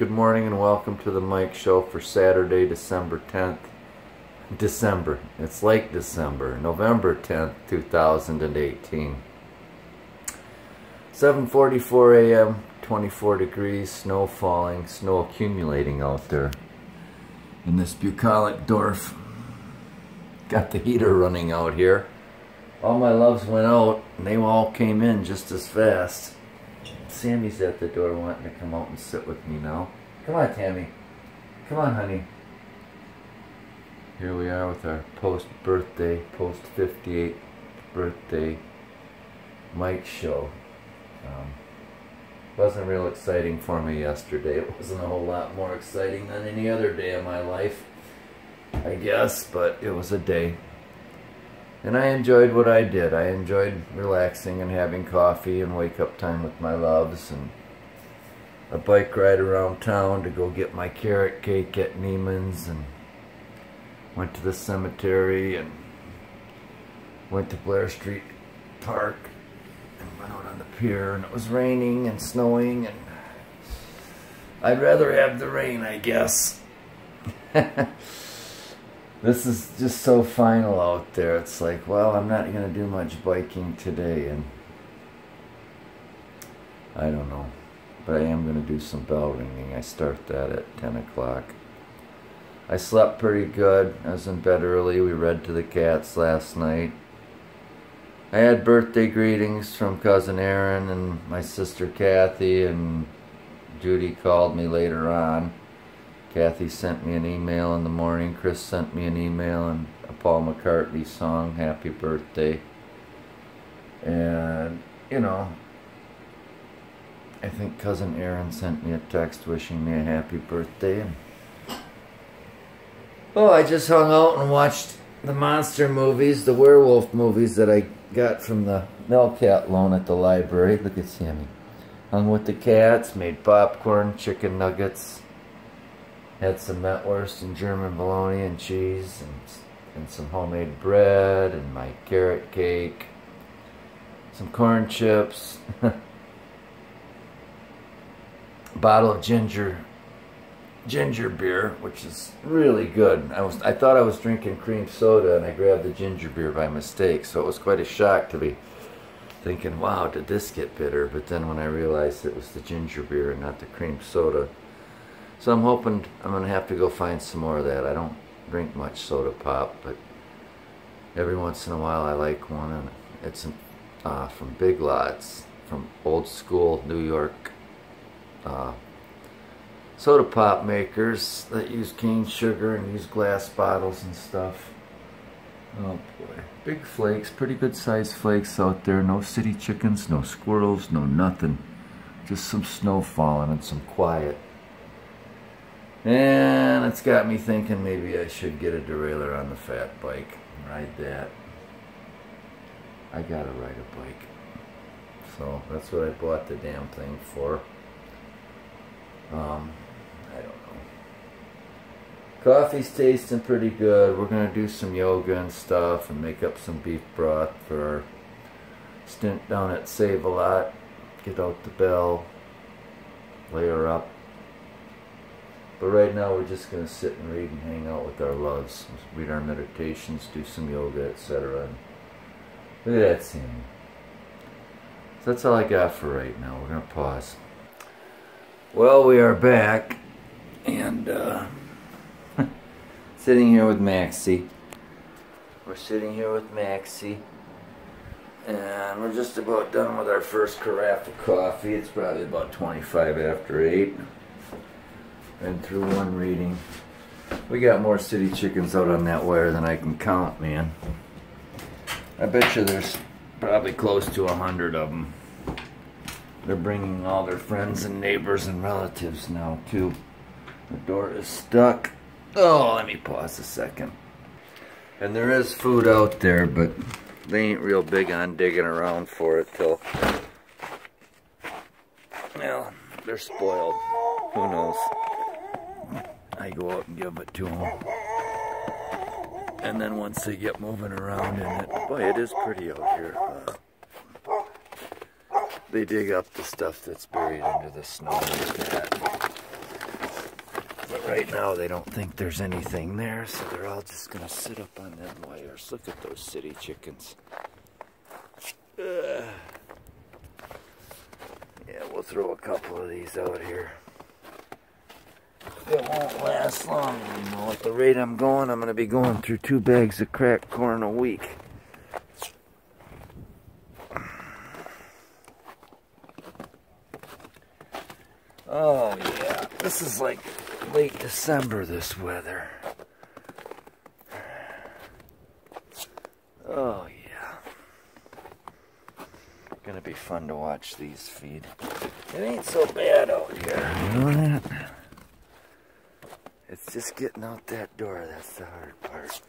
Good morning and welcome to the Mike Show for Saturday, December 10th. December. It's late December. November 10th, 2018. 7.44 a.m. 24 degrees, snow falling, snow accumulating out there in this bucolic Dorf. Got the heater running out here. All my loves went out and they all came in just as fast. Sammy's at the door wanting to come out and sit with me now. Come on, Tammy. Come on, honey. Here we are with our post-birthday, post-58 birthday Mike show. Um, wasn't real exciting for me yesterday. It wasn't a whole lot more exciting than any other day of my life, I guess, but it was a day. And I enjoyed what I did. I enjoyed relaxing and having coffee and wake up time with my loves and a bike ride around town to go get my carrot cake at Neiman's and went to the cemetery and went to Blair Street Park and went out on the pier and it was raining and snowing and I'd rather have the rain I guess. this is just so final out there. It's like, well, I'm not going to do much biking today and I don't know. But I am going to do some bell ringing. I start that at 10 o'clock. I slept pretty good. I was in bed early. We read to the cats last night. I had birthday greetings from cousin Aaron and my sister Kathy and Judy called me later on. Kathy sent me an email in the morning. Chris sent me an email and a Paul McCartney song, Happy Birthday. And, you know, I think cousin Aaron sent me a text wishing me a happy birthday. Oh, I just hung out and watched the monster movies, the werewolf movies that I got from the Melcat loan at the library. Look at Sammy. Hung with the cats, made popcorn, chicken nuggets, had some mettwurst and German bologna and cheese, and, and some homemade bread, and my carrot cake, some corn chips, a bottle of ginger ginger beer, which is really good. I was I thought I was drinking cream soda and I grabbed the ginger beer by mistake, so it was quite a shock to be thinking, wow, did this get bitter? But then when I realized it was the ginger beer and not the cream soda, so I'm hoping I'm going to have to go find some more of that. I don't drink much soda pop, but every once in a while I like one. And it's uh, from Big Lots, from old school New York uh, soda pop makers that use cane sugar and use glass bottles and stuff. Oh boy. Big flakes, pretty good sized flakes out there. No city chickens, no squirrels, no nothing. Just some snow falling and some quiet. And it's got me thinking maybe I should get a derailleur on the fat bike ride that. I gotta ride a bike. So that's what I bought the damn thing for. Um, I don't know. Coffee's tasting pretty good. We're gonna do some yoga and stuff and make up some beef broth for stint down at Save a Lot. Get out the bell, Layer up, but right now we're just going to sit and read and hang out with our loves. Read our meditations, do some yoga, etc. Look at that scene. So that's all I got for right now. We're going to pause. Well, we are back. And uh, sitting here with Maxie. We're sitting here with Maxie. And we're just about done with our first carafe of coffee. It's probably about 25 after 8 and through one reading. We got more city chickens out on that wire than I can count, man. I bet you there's probably close to a hundred of them. They're bringing all their friends and neighbors and relatives now, too. The door is stuck. Oh, let me pause a second. And there is food out there, but they ain't real big on digging around for it till... Well, they're spoiled. Who knows? I go out and give it to them. And then once they get moving around in it, boy, it is pretty out here. Uh, they dig up the stuff that's buried under the snow like that. But right now they don't think there's anything there, so they're all just gonna sit up on them wires. Look at those city chickens. Uh, yeah, we'll throw a couple of these out here. It won't last long, you know. At the rate I'm going, I'm gonna be going through two bags of cracked corn a week. Oh yeah, this is like late December, this weather. Oh yeah. Gonna be fun to watch these feed. It ain't so bad out here, you know that? Just getting out that door, that's the hard part.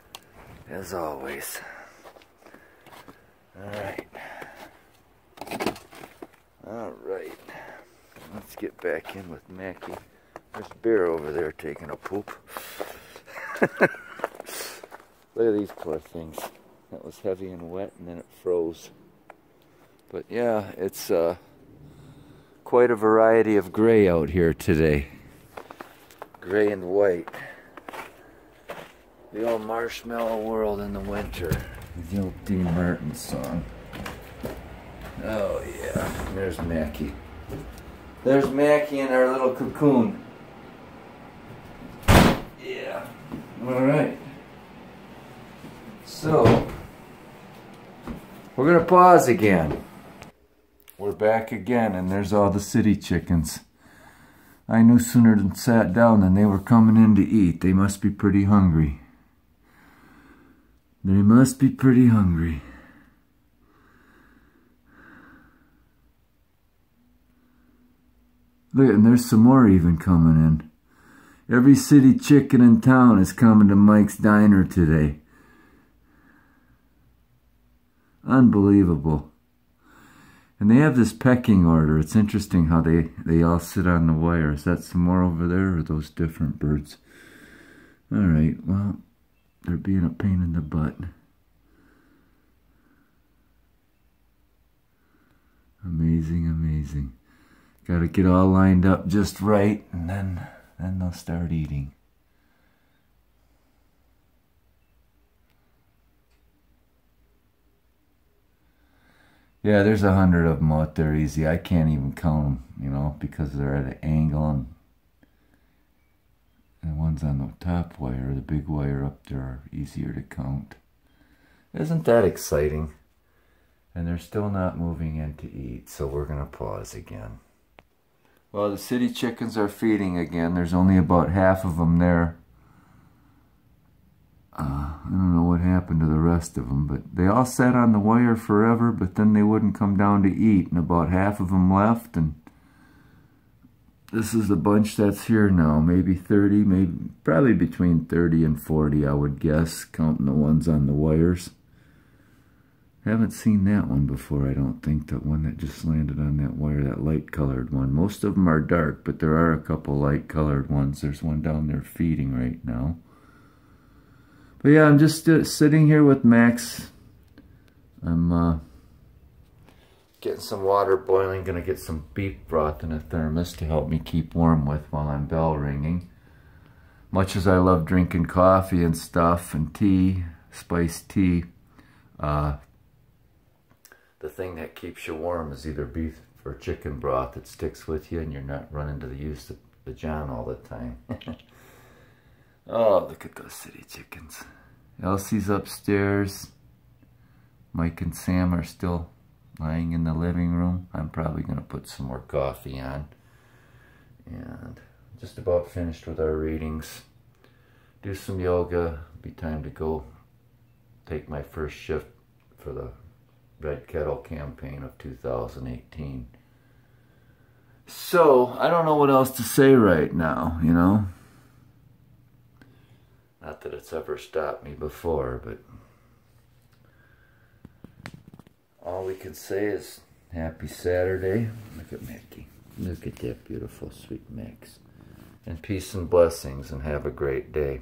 As always. Alright. Alright. Let's get back in with Mackie. There's Bear over there taking a poop. Look at these poor things. That was heavy and wet and then it froze. But yeah, it's uh, quite a variety of gray out here today. Gray and white. The old marshmallow world in the winter. The old Dean Martin song. Oh yeah, there's Mackie. There's Mackie in our little cocoon. Yeah. Alright. So, we're going to pause again. We're back again, and there's all the city chickens. I knew sooner than sat down than they were coming in to eat. They must be pretty hungry. They must be pretty hungry. Look, and there's some more even coming in. Every city chicken in town is coming to Mike's Diner today. Unbelievable. And they have this pecking order. It's interesting how they, they all sit on the wire. Is that some more over there or those different birds? Alright, well, they're being a pain in the butt. Amazing, amazing. Got to get all lined up just right, and then, then they'll start eating. Yeah, there's a hundred of them out there easy. I can't even count them, you know, because they're at an angle and the ones on the top wire, the big wire up there, are easier to count. Isn't that exciting? And they're still not moving in to eat, so we're going to pause again. Well, the city chickens are feeding again. There's only about half of them there. Uh, I don't know what happened to the rest of them, but they all sat on the wire forever, but then they wouldn't come down to eat, and about half of them left, and this is the bunch that's here now, maybe 30, maybe probably between 30 and 40, I would guess, counting the ones on the wires. Haven't seen that one before, I don't think, that one that just landed on that wire, that light-colored one. Most of them are dark, but there are a couple light-colored ones. There's one down there feeding right now. But yeah, I'm just uh, sitting here with Max. I'm uh, getting some water boiling, gonna get some beef broth in a thermos to help me keep warm with while I'm bell ringing. Much as I love drinking coffee and stuff and tea, spiced tea, uh, the thing that keeps you warm is either beef or chicken broth that sticks with you and you're not running to the use of the John all the time. oh, look at those city chickens. Elsie's upstairs. Mike and Sam are still lying in the living room. I'm probably going to put some more coffee on. And just about finished with our readings. Do some yoga. Be time to go take my first shift for the Red Kettle campaign of 2018. So, I don't know what else to say right now, you know? Not that it's ever stopped me before, but all we can say is happy Saturday. Look at Mickey. Look at that beautiful sweet mix. And peace and blessings and have a great day.